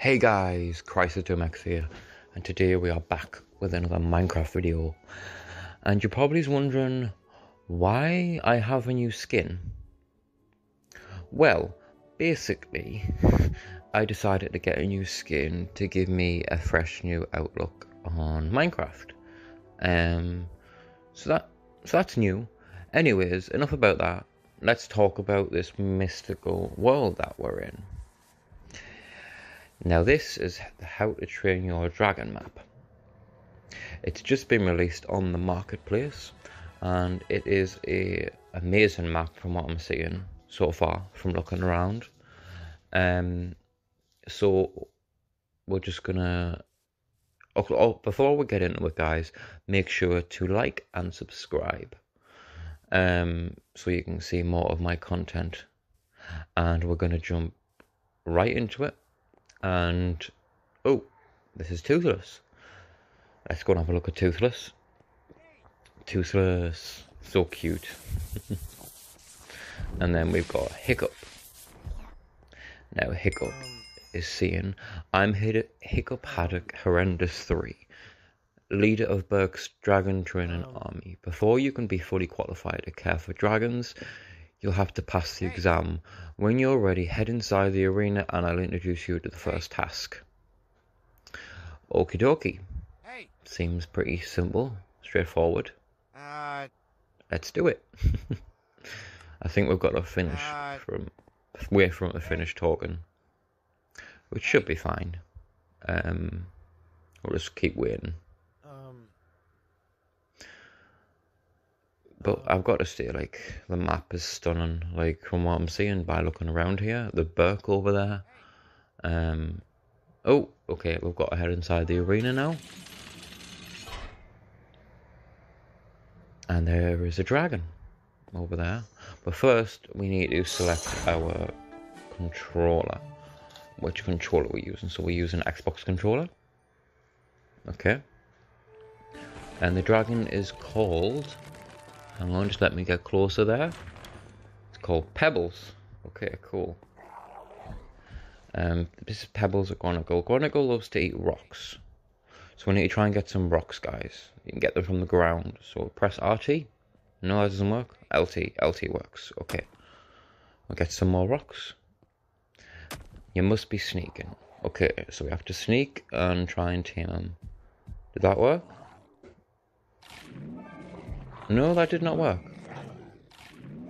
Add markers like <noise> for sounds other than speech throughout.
Hey guys, CrysisDoomX here, and today we are back with another Minecraft video. And you're probably wondering why I have a new skin. Well, basically, <laughs> I decided to get a new skin to give me a fresh new outlook on Minecraft. Um, so that so that's new. Anyways, enough about that. Let's talk about this mystical world that we're in. Now this is the How to Train Your Dragon map. It's just been released on the marketplace and it is a amazing map from what I'm seeing so far from looking around. Um, so we're just gonna oh, oh, before we get into it guys make sure to like and subscribe um, so you can see more of my content and we're gonna jump right into it and oh this is toothless. Let's go and have a look at toothless. Toothless so cute. <laughs> And then we've got hiccup. Now hiccup is seeing i'm hiccup haddock horrendous 3 leader of Berk's dragon training oh. army. Before you can be fully qualified to care for dragons You'll have to pass the exam. When you're ready, head inside the arena and I'll introduce you to the first task. Okie dokie. Hey. Seems pretty simple, straightforward. Uh. Let's do it. <laughs> I think we've got to finish Uh. from for him to finish talking, which should be fine. Um, we'll just keep waiting. Um. But I've got to say, like, the map is stunning. Like, from what I'm seeing by looking around here, the Berk over there. Um, oh, okay, we've got to head inside the arena now. And there is a dragon over there. But first, we need to select our controller. Which controller we're using. So we're using Xbox controller. Okay. And the dragon is called Hang on, just let me get closer there. It's called Pebbles. Okay, cool. Um, this is Pebbles at Gronckle. Gronckle loves to eat rocks. So we need to try and get some rocks, guys. You can get them from the ground. So press RT. No, that doesn't work. LT. LT works. Okay. We'll get some more rocks. You must be sneaking. Okay, so we have to sneak and try and tame them. Did that work? No, that did not work.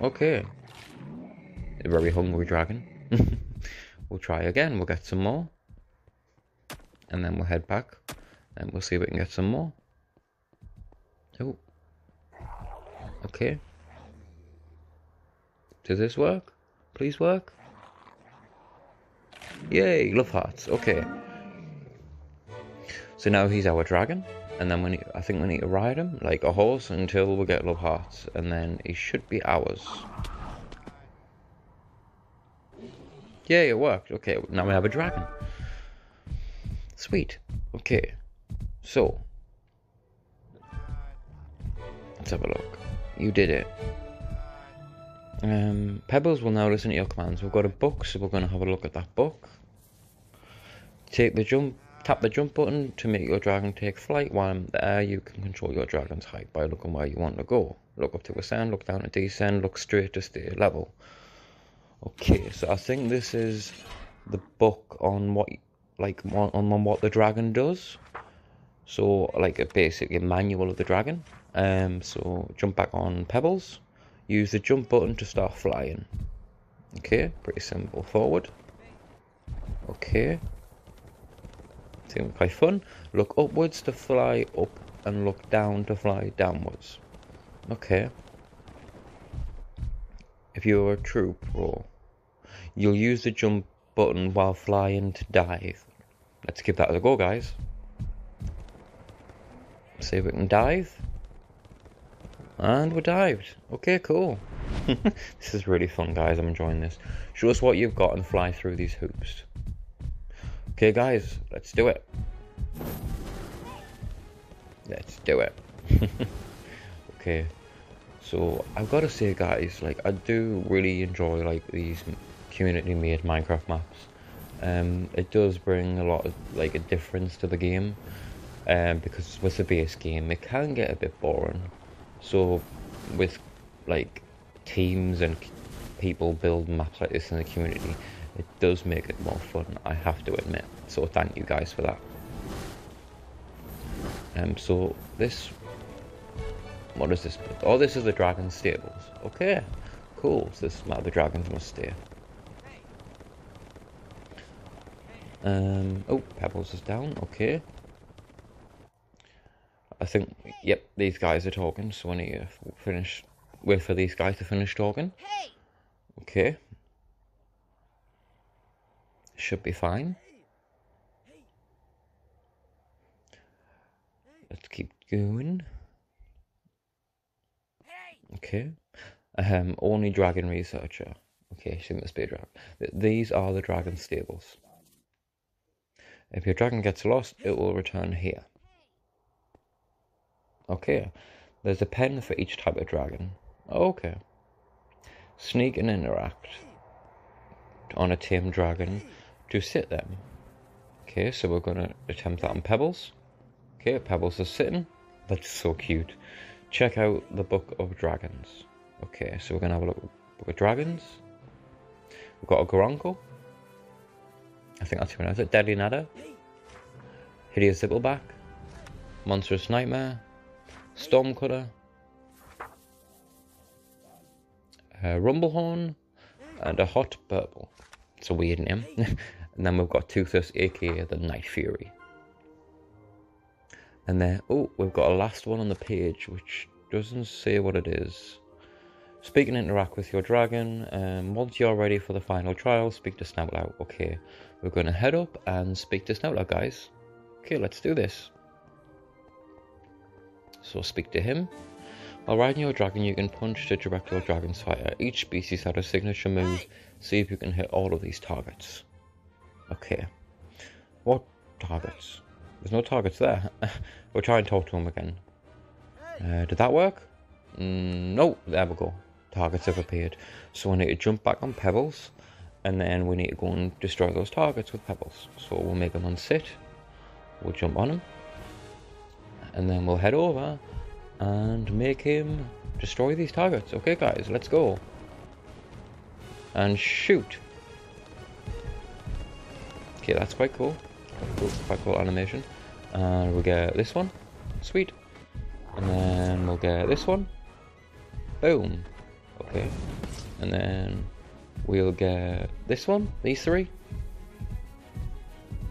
Okay. A very hungry dragon. <laughs> we'll try again. We'll get some more. And then we'll head back. And we'll see if we can get some more. Oh. Okay. Does this work? Please work? Yay, love hearts. Okay. So now he's our dragon and then need, I think we need to ride him like a horse until we get love hearts, and then he should be ours. Yeah, it worked. Okay, now we have a dragon. Sweet. Okay, so let's have a look. You did it. Um, Pebbles will now listen to your commands. We've got a book, so we're going to have a look at that book. Take the jump Tap the jump button to make your dragon take flight. While in the air, you can control your dragon's height by looking where you want to go. Look up to ascend, look down to descend, look straight to stay level. Okay, so I think this is the book on what, like, on, on what the dragon does. So, like, a basically a manual of the dragon. Um, so jump back on pebbles. Use the jump button to start flying. Okay, pretty simple. Forward. Okay. Seems quite fun. Look upwards to fly up and look down to fly downwards. Okay. If you're a true pro, you'll use the jump button while flying to dive. Let's give that a go, guys. See if we can dive. And we're dived. Okay, cool. <laughs> this is really fun, guys. I'm enjoying this. Show us what you've got and fly through these hoops. Okay, guys, let's do it. Let's do it. <laughs> okay, so I've got to say, guys, like I do really enjoy like these community-made Minecraft maps. Um, it does bring a lot of like a difference to the game, um, because with the base game it can get a bit boring. So with like teams and people build maps like this in the community, it does make it more fun. I have to admit. So thank you guys for that. Um, so this, what is this? Oh, this is the dragon stables. Okay, cool. So this is where the dragons must stay. Um, oh, Pebbles is down, okay. I think, yep, these guys are talking, so I need to finish, wait for these guys to finish talking. Okay. Should be fine. Let's keep going. Okay. Um, only dragon researcher. Okay, she must be a dragon. These are the dragon stables. If your dragon gets lost, it will return here. Okay. There's a pen for each type of dragon. Okay. Sneak and interact on a tame dragon to sit them. Okay, so we're going to attempt that on Pebbles. Okay, Pebbles is sitting. That's so cute. Check out the Book of Dragons. Okay, so we're going to have a look at Book of Dragons. We've got a Goronko. I think that's how pronounce it. Deadly Nadder. Hideous Zippleback. Monstrous Nightmare. Stormcutter. Uh, Rumblehorn. And a Hot Burble. It's a weird name. <laughs> and then we've got Toothless, aka the Night Fury. And then, oh, we've got a last one on the page which doesn't say what it is. Speak and interact with your dragon. Um, once you're ready for the final trial, speak to Snotlout. Okay, we're going to head up and speak to Snotlout, guys. Okay, let's do this. So speak to him. While riding your dragon, you can punch to direct your dragon's fire. Each species has a signature move. See if you can hit all of these targets. Okay. What targets? There's no targets there. <laughs> we'll try and talk to him again. Uh, did that work? Mm, no, there we go. Targets have appeared. So we need to jump back on pebbles, and then we need to go and destroy those targets with pebbles. So we'll make them unsit. We'll jump on him, and then we'll head over and make him destroy these targets. Okay, guys, let's go. And shoot. Okay, that's quite cool. Quite cool, quite cool animation. And we'll get this one. Sweet. And then we'll get this one. Boom. Okay. And then we'll get this one. These three.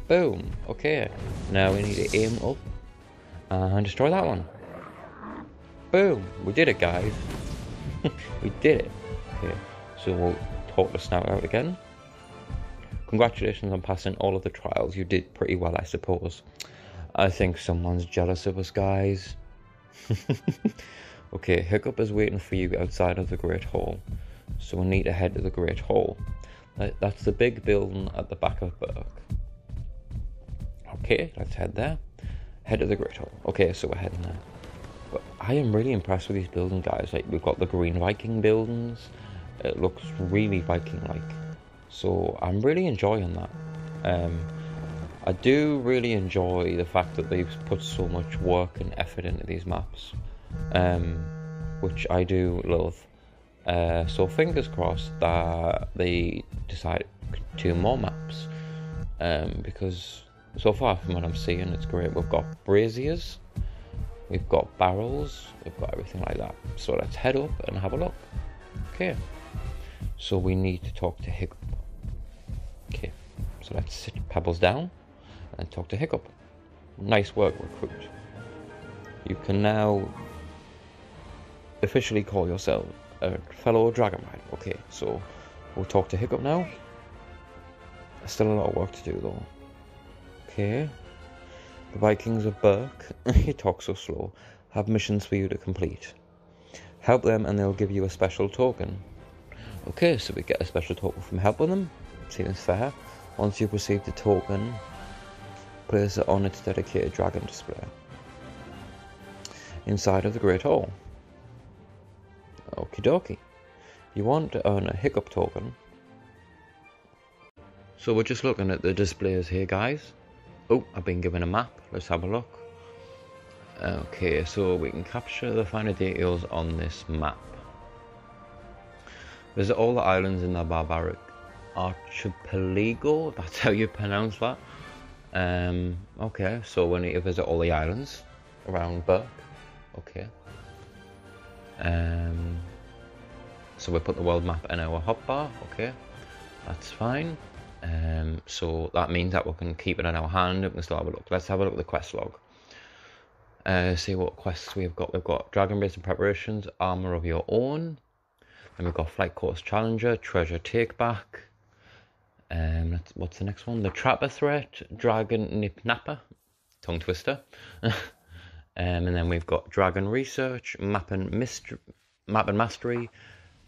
Boom. Okay. Now we need to aim up and destroy that one. Boom. We did it, guys. <laughs> we did it. Okay. So we'll talk the Snotlout again. Congratulations on passing all of the trials. You did pretty well, I suppose. I think someone's jealous of us, guys. <laughs> okay, Hiccup is waiting for you outside of the Great Hall. So we need to head to the Great Hall. That's the big building at the back of Berk. Okay, let's head there. Head to the Great Hall. Okay, so we're heading there. But I am really impressed with these building guys. Like we've got the Green Viking buildings. It looks really Viking-like. So I'm really enjoying that. Um, I do really enjoy the fact that they've put so much work and effort into these maps, um, which I do love. Uh, so fingers crossed that they decide to do more maps, um, because so far from what I'm seeing, it's great. We've got braziers, we've got barrels, we've got everything like that. So let's head up and have a look. Okay. So we need to talk to Hiccup. Okay. So let's sit Pebbles down and talk to Hiccup. Nice work, recruit. You can now officially call yourself a fellow Dragon Rider. Okay, so we'll talk to Hiccup now. Still a lot of work to do though. Okay. The Vikings of Berk, <laughs> he talks so slow, have missions for you to complete. Help them and they'll give you a special token. Okay, so we get a special token from helping them. Seems fair. Once you've received the token, place it on its dedicated dragon display. Inside of the Great Hall. Okie dokie. You want to earn a hiccup token. So we're just looking at the displays here, guys. Oh, I've been given a map. Let's have a look. Okay, so we can capture the finer details on this map. Visit all the islands in the barbaric archipelago. <laughs> That's how you pronounce that. Um, okay, so we need to visit all the islands around Berk. Okay. Um, so we put the world map in our hotbar. Okay, that's fine. Um, so that means that we can keep it in our hand. and We can still have a look. Let's have a look at the quest log. Uh, see what quests we've got. We've got Dragon Basin Preparations, Armor of Your Own. Then we've got Flight Course Challenger, Treasure Take Back. Um, what's the next one? The Trapper Threat, Dragon Nip Napper, Tongue Twister. <laughs> um, and then we've got Dragon Research, Map and, Mystery, Map and Mastery,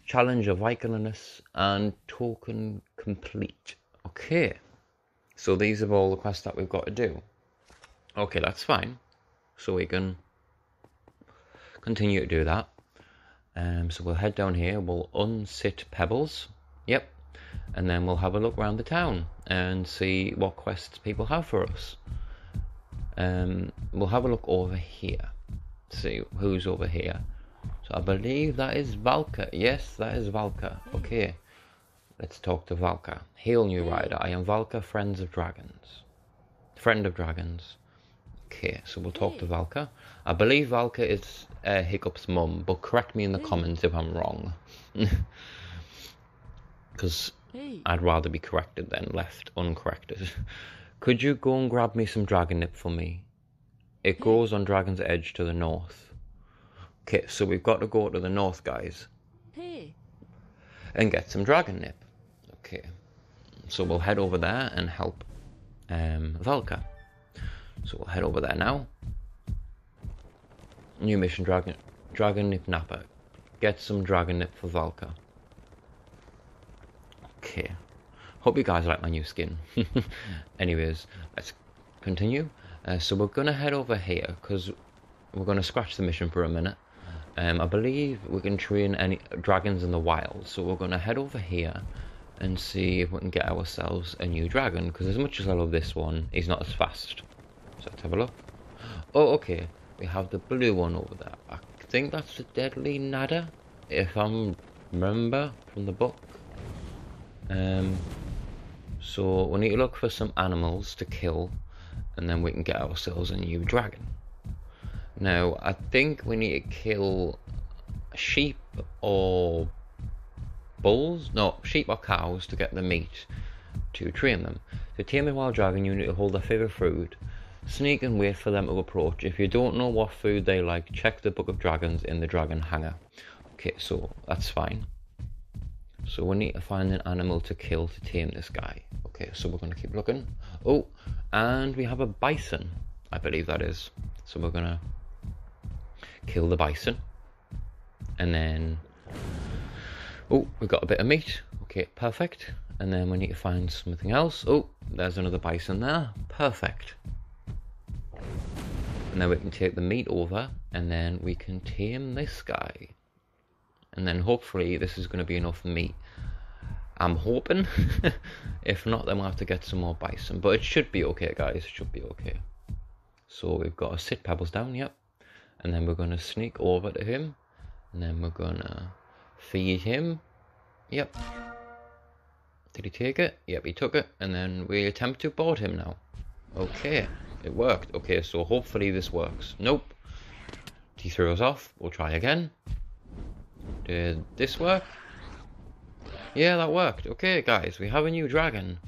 Challenge of Violence, and Token Complete. Okay, so these are all the quests that we've got to do. Okay, that's fine. So we can continue to do that. Um, so we'll head down here, we'll unsit pebbles. Yep. And then we'll have a look around the town and see what quests people have for us. Um, we'll have a look over here. See who's over here. So I believe that is Valka. Yes, that is Valka. Okay. Let's talk to Valka. Hail, new rider. I am Valka, Friends of Dragons. Friend of Dragons. Okay, so we'll talk to Valka. I believe Valka is uh, Hiccup's mum, but correct me in the comments if I'm wrong. <laughs> Because I'd rather be corrected than left uncorrected. <laughs> Could you go and grab me some dragon nip for me? It grows on Dragon's Edge to the north. Okay, so we've got to go to the north, guys. Hey. And get some dragon nip. Okay. So we'll head over there and help um, Valka. So we'll head over there now. New mission, Dragon, Dragon Nip Napper. Get some Dragon Nip for Valka. Okay. Hope you guys like my new skin. <laughs> Anyways, let's continue. Uh, so we're going to head over here because we're going to scratch the mission for a minute. Um, I believe we can train any dragons in the wild. So we're going to head over here and see if we can get ourselves a new dragon. Because as much as I love this one, he's not as fast. So let's have a look. Oh, okay. We have the blue one over there. I think that's the Deadly Nadder, if I remember from the book. Um, so we need to look for some animals to kill, and then we can get ourselves a new dragon. Now, I think we need to kill sheep or bulls? No, sheep or cows to get the meat to train them. To tame a wild dragon, you need to hold their favorite food Sneak and wait for them to approach. If you don't know what food they like, check the Book of Dragons in the Dragon Hangar. Okay, so that's fine. So we need to find an animal to kill to tame this guy. Okay, so we're going to keep looking. Oh, and we have a bison, I believe that is. So we're going to kill the bison. And then... Oh, we've got a bit of meat. Okay, perfect. And then we need to find something else. Oh, there's another bison there. Perfect and then we can take the meat over and then we can tame this guy and then hopefully this is going to be enough meat I'm hoping. <laughs> If not then we'll have to get some more bison but it should be okay guys. It should be okay. So we've got to sit pebbles down yep. And then we're going to sneak over to him. And then we're going to feed him. Yep. Did he take it? Yep he took it. And then we attempt to board him now. Okay it worked. Okay, so hopefully this works. Nope. He threw us off. We'll try again. Did this work? Yeah, that worked. Okay, guys, we have a new dragon.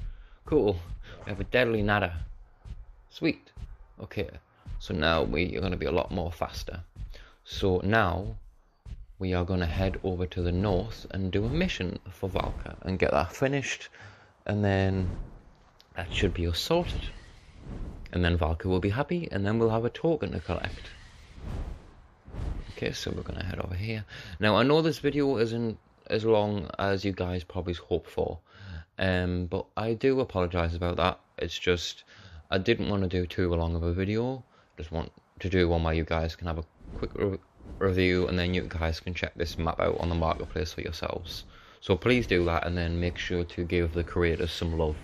Cool. We have a deadly nadder. Sweet. Okay, so now we are going to be a lot more faster. So now we are going to head over to the north and do a mission for Valka and get that finished. And then that should be sorted and then Valka will be happy, and then we'll have a token to collect. Okay, so we're gonna head over here. Now I know this video isn't as long as you guys probably hope for, um, but I do apologize about that. It's just I didn't want to do too long of a video. Just want to do one where you guys can have a quick re review, and then you guys can check this map out on the marketplace for yourselves. So please do that, and then make sure to give the creators some love.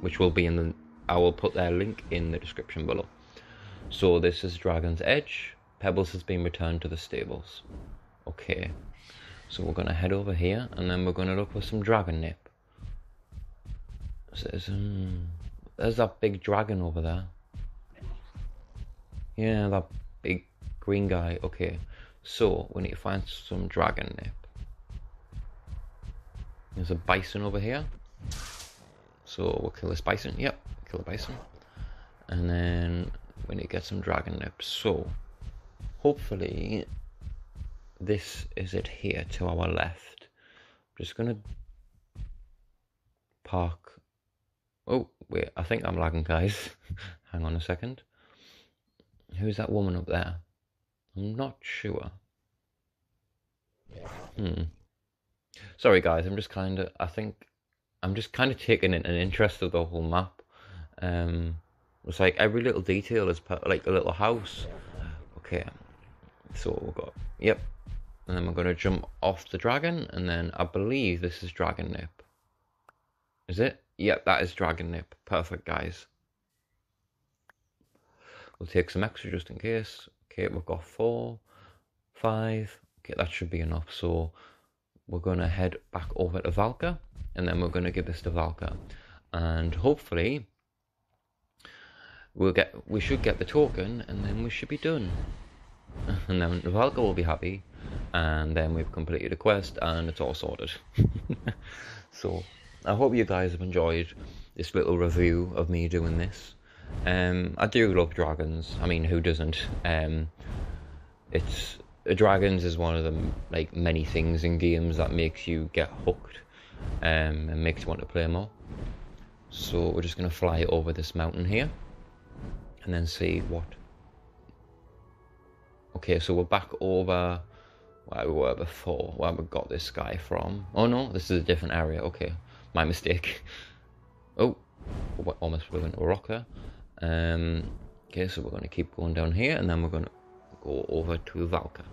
which will be in the I will put their link in the description below. So this is Dragon's Edge. Pebbles has been returned to the stables. Okay. So we're gonna head over here and then we're gonna look for some dragon nip. So there's, um, there's that big dragon over there. Yeah, that big green guy. Okay. So we need to find some dragon nip. There's a bison over here. So we'll kill this bison. Yep, kill the bison. And then we need to get some dragon nips. So hopefully this is it here to our left. I'm just gonna park. Oh wait, I think I'm lagging, guys. <laughs> Hang on a second. Who's that woman up there? I'm not sure. Hmm. Sorry, guys. I'm just kind of. I think I'm just kind of taking in an interest of the whole map. Um, it's like every little detail is like a little house. Okay, so we've got yep, and then we're gonna jump off the dragon, and then I believe this is dragon nip. Is it? Yep, that is dragon nip. Perfect, guys. We'll take some extra just in case. Okay, we've got four, five. Okay, that should be enough. So we're going to head back over to Valka and then we're going to give this to Valka. And hopefully we'll get we should get the token and then we should be done. <laughs> And then Valka will be happy and then we've completed the quest and it's all sorted. <laughs> so I hope you guys have enjoyed this little review of me doing this. Um, I do love dragons. I mean, who doesn't? Um, it's dragons is one of the like many things in games that makes you get hooked um, and makes you want to play more. So we're just gonna fly over this mountain here, and then see what. Okay, so we're back over where we were before, where we got this guy from. Oh no, this is a different area. Okay, my mistake. <laughs> Oh, almost went into a rocker. Um, okay, so we're going to keep going down here and then we're going to go over to Valka.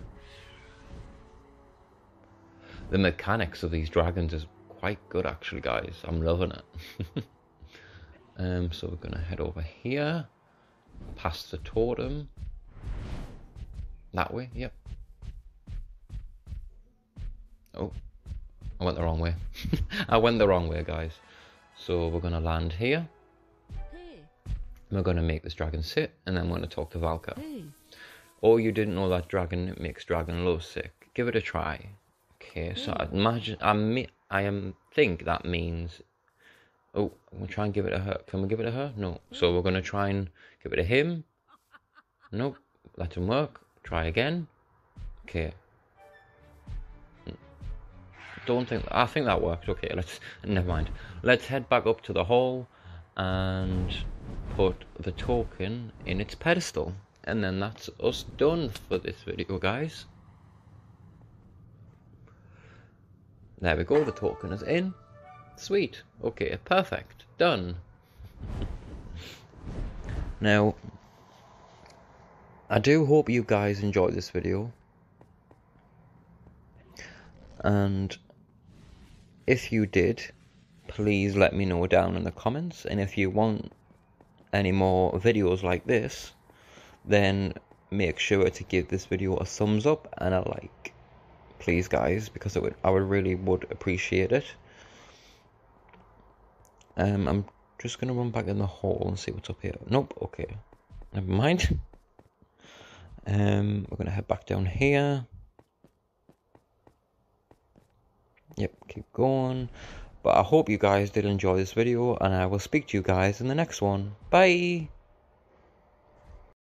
The mechanics of these dragons is quite good actually guys, I'm loving it. <laughs> um, so we're going to head over here, past the totem, that way, yep. Oh, I went the wrong way. <laughs> I went the wrong way guys. So we're going to land here. We're going to make this dragon sit, and then we're going to talk to Valka. Hey. Or you didn't know that dragon makes dragon low sick. Give it a try. Okay, so I imagine I I am think that means. Oh, we'll try and give it to her. Can we give it to her? No. So we're gonna try and give it to him. Nope. Let him work. Try again. Okay. Don't think. I think that worked. Okay, let's. Never mind. Let's head back up to the hall, and put the token in its pedestal. And then that's us done for this video, guys. There we go, the token is in. Sweet. Okay, perfect. Done. <laughs> now, I do hope you guys enjoyed this video. And if you did, please let me know down in the comments. And if you want any more videos like this, then make sure to give this video a thumbs up and a like. Please guys, because would I would really would appreciate it. Um I'm just gonna run back in the hall and see what's up here. Nope, okay. Never mind. <laughs> Um we're gonna head back down here. Yep, keep going. But I hope you guys did enjoy this video, and I will speak to you guys in the next one. Bye!